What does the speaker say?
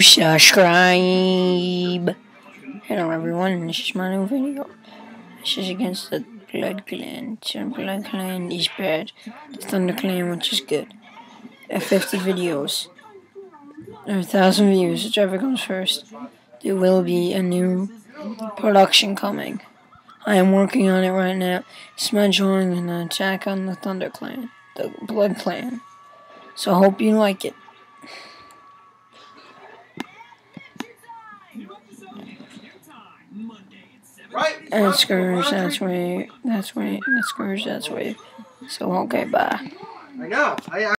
subscribe. Hello everyone, this is my new video. This is against the Blood Clan. So Blood Clan is bad. The Thunder Clan, which is good. At 50 videos. Or 1,000 views, whichever comes first. There will be a new production coming. I am working on it right now. On an attack on the Thunder Clan. The Blood Clan. So I hope you like it. And Scourge, that's way, that's way, that's Scourge, that's way. So, okay, bye. I know. I,